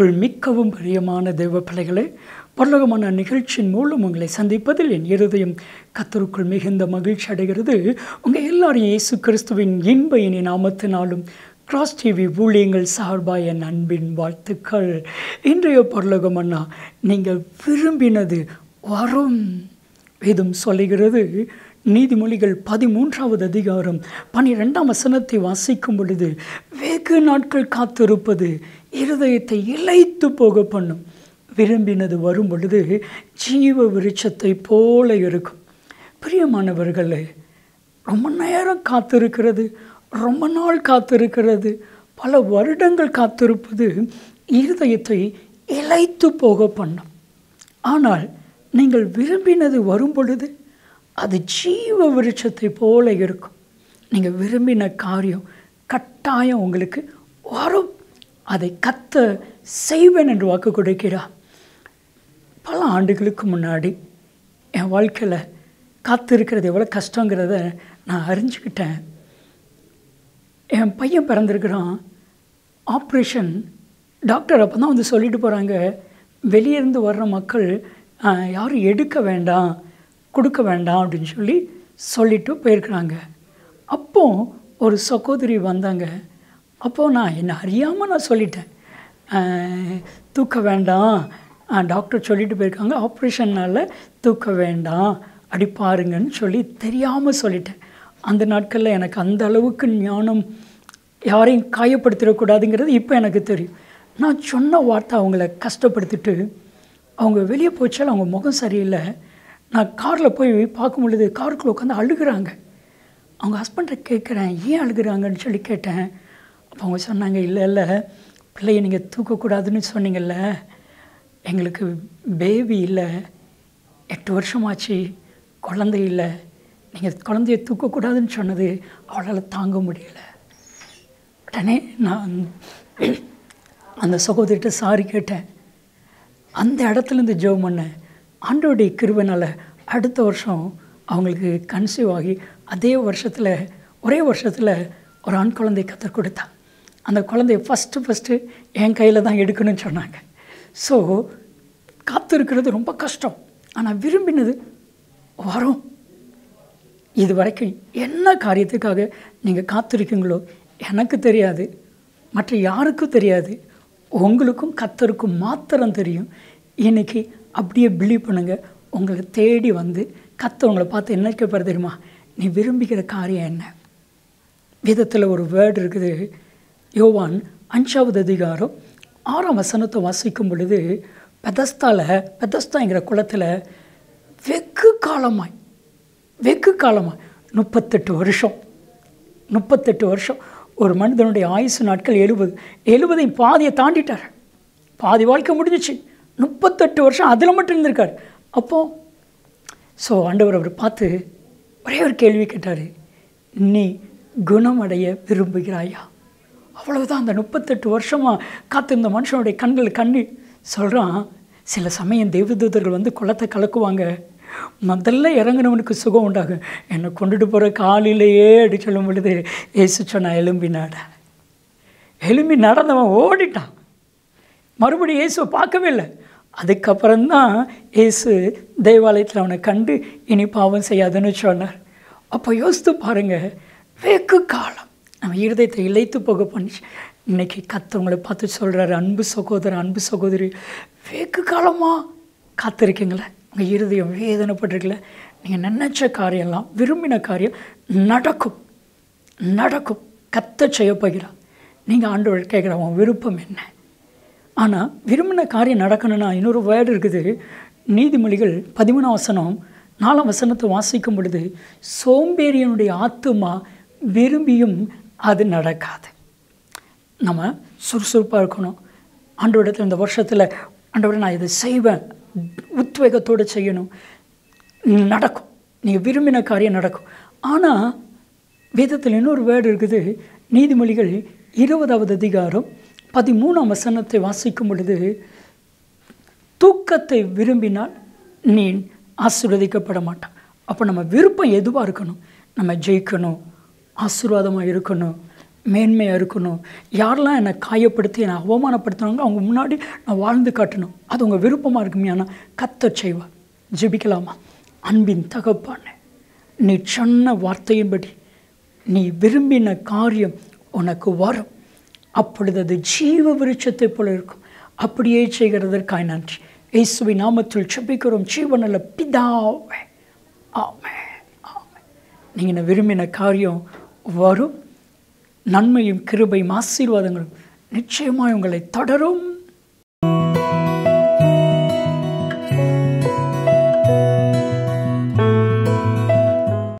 கிறிஸ்துக்குள் மிக்கவும் பிரியமான தெய்வ பிள்ளைகளே பரலோகமான நிகழ்ச்சியின் மூலம் உங்களை சந்திப்பதில் என் இருதயம் கத்தருக்குள் மிகுந்த மகிழ்ச்சி அடைகிறது. உங்கள் எல்லாரையும் இயேசு கிறிஸ்துவின் இன்ப இனி நாமத்தினாலும் கிராஸ் டிவி ஊழியங்கள் சார்பாக என் அன்பின் வாழ்த்துக்கள். இன்றைய பரலோகமன்னா நீங்கள் விரும்பினது வரும். வேதம் சொல்லுகிறது நீதிமொழிகள் பதிமூன்றாவது அதிகாரம் பனிரெண்டாம் வசனத்தை வாசிக்கும் பொழுது வெகு நாட்கள் காத்திருப்பது இருதயத்தை இழைத்து போக பண்ணும். விரும்பினது வரும் பொழுது ஜீவ விருட்சத்தை போல இருக்கும். பிரியமானவர்களே ரொம்ப நேரம் காத்திருக்கிறது ரொம்ப நாள் காத்திருக்கிறது பல வருடங்கள் காத்திருப்பது இருதயத்தை இழைத்து போக பண்ணும். ஆனால் நீங்கள் விரும்பினது வரும் பொழுது அது ஜீவ விருட்சத்தை போல இருக்கும். நீங்கள் விரும்பின காரியம் கட்டாயம் உங்களுக்கு வரும். அதை கத்த செய்வேன் என்று வாக்கு கொடுக்கிறா பல ஆண்டுகளுக்கு முன்னாடி என் வாழ்க்கையில் காத்திருக்கிறது எவ்வளோ கஷ்டங்கிறத நான் அறிஞ்சுக்கிட்டேன். என் பையன் பிறந்திருக்கிறான். ஆப்ரேஷன் டாக்டர் அப்போ தான் வந்து சொல்லிட்டு போகிறாங்க வெளியிருந்து வர்ற மக்கள் யாரும் எடுக்க வேண்டாம் கொடுக்க வேண்டாம் அப்படின்னு சொல்லி சொல்லிட்டு போயிருக்கிறாங்க. அப்போ ஒரு சகோதரி வந்தாங்க. அப்போது நான் என்னை அறியாமல் நான் சொல்லிட்டேன். தூக்க வேண்டாம். டாக்டர் சொல்லிட்டு போயிருக்காங்க. ஆப்ரேஷன்னால் தூக்க வேண்டாம். அடி பாருங்கன்னு சொல்லி தெரியாமல் சொல்லிட்டேன். அந்த நாட்களில் எனக்கு அந்த அளவுக்கு ஞானம் யாரையும் காயப்படுத்திடக்கூடாதுங்கிறது இப்போ எனக்கு தெரியும். நான் சொன்ன வார்த்தை அவங்கள கஷ்டப்படுத்திட்டு அவங்க வெளியே போச்சால் அவங்க முகம் சரியில்லை. நான் காரில் போய் பார்க்கும் பொழுது காருக்குள்ளே உட்காந்து அழுகிறாங்க. அவங்க ஹஸ்பண்டை கேட்குறேன் ஏன் அழுகிறாங்கன்னு சொல்லி கேட்டேன். அவங்க சொன்னாங்க இல்லை இல்லை பிள்ளையை நீங்கள் தூக்கக்கூடாதுன்னு சொன்னீங்கல்ல எங்களுக்கு பேபி இல்லை எட்டு வருஷமாச்சு குழந்தை இல்லை நீங்கள் குழந்தைய தூக்கக்கூடாதுன்னு சொன்னது அவளால் தாங்க முடியலை. உடனே நான் அந்த சகோதரிட்ட சாரி கேட்டேன். அந்த இடத்துலேருந்து ஜெபம் பண்ணேன் ஆண்டோடைய கிருபனால் அடுத்த வருஷம் அவங்களுக்கு கன்சீவ் ஆகி அதே வருஷத்தில் ஒரே வருஷத்தில் ஒரு ஆண் குழந்தை கற்று கொடுத்தான் அந்த குழந்தைய ஃபஸ்ட்டு ஃபஸ்ட்டு என் கையில் தான் எடுக்கணும்னு சொன்னாங்க. ஸோ காத்திருக்கிறது ரொம்ப கஷ்டம். ஆனால் விரும்பினது வரும். இது வரைக்கும் என்ன காரியத்துக்காக நீங்கள் காத்திருக்கீங்களோ எனக்கு தெரியாது மற்ற யாருக்கும் தெரியாது. உங்களுக்கும் கத்தருக்கும் மாத்திரம் தெரியும். இன்றைக்கி அப்படியே பிலீவ் பண்ணுங்கள் உங்களை தேடி வந்து கத்த உங்களை பார்த்து என்ன கேட்பார் தெரியுமா? நீ விரும்புகிற காரியம் என்ன? விதத்தில் ஒரு வேர்டு இருக்குது. யோவான் அஞ்சாவது அதிகாரம் ஆறாம் வசனத்தை வாசிக்கும் பொழுது பெதஸ்தாவில் பெதஸ்தாங்கிற குளத்தில் வெகு காலமாய் வெகு காலமாய் முப்பத்தெட்டு வருஷம் முப்பத்தெட்டு வருஷம். ஒரு மனிதனுடைய ஆயுசு நாட்கள் எழுபது எழுபதை பாதியை தாண்டிட்டார். பாதி வாழ்க்கை முடிஞ்சிச்சு. முப்பத்தெட்டு வருஷம் அதில் மட்டும் இருந்திருக்கார். அப்போது ஸோ ஆண்டவர் அவர் பார்த்து ஒரே ஒரு கேள்வி கேட்டார். நீ குணமடைய விரும்புகிறாயா? அவ்வளவுதான் அந்த முப்பத்தெட்டு வருஷமாக காத்திருந்த மனுஷனுடைய கண்கள் கண்ணு சொல்கிறான் சில சமயம் தேவதூதர்கள் வந்து குளத்தை கலக்குவாங்க. முதல்ல இறங்கினவனுக்கு சுகம் உண்டாகும். என்னை கொண்டுட்டு போகிற காலையிலேயே அப்படி சொல்லும் பொழுது ஏசு சொன்னா எலும்பி நட. எலும்பி நடந்தவன் ஓடிட்டான். மறுபடியும் இயேசுவை பார்க்கவே இல்லை. அதுக்கப்புறம்தான் இயேசு தேவாலயத்தில் அவனை கண்டு இனி பாவம் செய்யாதுன்னு சொன்னார். அப்போ யோசித்து பாருங்கள் வெகு காலம். நம்ம இருதயத்தை இழைத்து போக பண்ணி இன்றைக்கி கத்தவங்களை பார்த்து சொல்கிறாரு அன்பு சகோதரர் அன்பு சகோதரி வெகு காலமாக காத்திருக்கீங்களே? உங்கள் இருதயம் வேதனைப்பட்டிருக்கல நீங்கள் நினச்ச காரியம்லாம் விரும்பின காரியம் நடக்கும் நடக்கும். கத்த செய்ய போகிறார். நீங்கள் ஆண்டவர் கேட்குற உன் விருப்பம் என்ன? ஆனால் விரும்பின காரியம் நடக்கணும்னா இன்னொரு வேர்டு இருக்குது. நீதிமொழிகள் பதிமூணாம் வசனம் நாலாம் வசனத்தை வாசிக்கும் பொழுது சோம்பேறியனுடைய ஆத்துமா விரும்பியும் அது நடக்காது. நம்ம சுறுசுறுப்பாக இருக்கணும். ஆண்டவரிடத்தில் இந்த வருஷத்தில் ஆண்டவரை நான் இதை செய்வேன். உத்வேகத்தோடு செய்யணும். நடக்கும். நீங்கள் விரும்பின காரியம் நடக்கும். ஆனால் வேதத்தில் இன்னொரு வேர்டு இருக்குது. நீதிமொழிகள் இருபதாவது அதிகாரம் பதிமூணாம் வசனத்தை வாசிக்கும் பொழுது தூக்கத்தை விரும்பினால் நீ ஆசீர்வதிக்கப்பட மாட்டான் அப்போ நம்ம விருப்பம் எதுவாக இருக்கணும்? நம்ம ஜெயிக்கணும். ஆசீர்வாதமாக இருக்கணும் மேன்மையாக இருக்கணும். யாரெல்லாம் என்னை காயப்படுத்தி என்னை அவமானப்படுத்தினாங்களோ அவங்க முன்னாடி நான் வாழ்ந்து காட்டணும். அது உங்கள் விருப்பமாக இருக்குமே ஆனால் கத்த செய்வார். ஜெபிக்கலாமா? அன்பின் தகப்பான நீ சொன்ன வார்த்தையின்படி நீ விரும்பின காரியம் உனக்கு வரும். அப்பொழுது அது ஜீவ விருட்சத்தை போல இருக்கும். அப்படியே செய்கிறதற்காய் நன்றி. இயேசுவை நாமத்தில் செபிக்கிறோம் ஜீவனில் பிதாவே. ஆமே ஆமே நீங்கள் விரும்பின காரியம் வரும். நன்மையும் கிருபையும் ஆசீர்வாதங்களும் நிச்சயமாய் உங்களை தொடரும்.